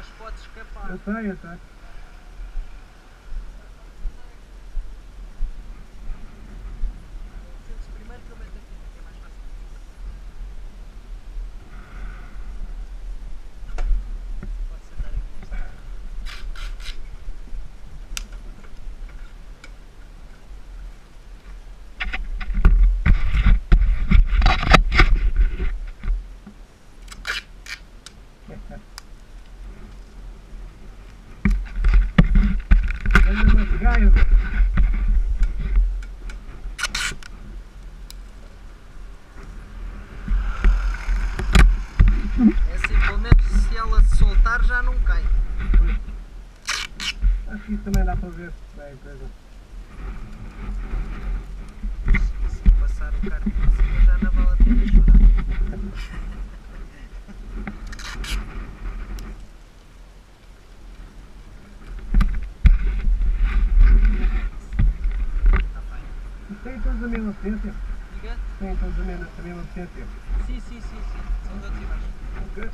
mas pode escapar. Eu sei, eu sei. É assim, pelo menos se ela soltar já não cai. Isso também dá para ver. Bem, coisa. Todos a mesma potência? Diga? Tem todos a mesma, a mesma potência. Sim, sim, sim, sim. São e baixos. Ok.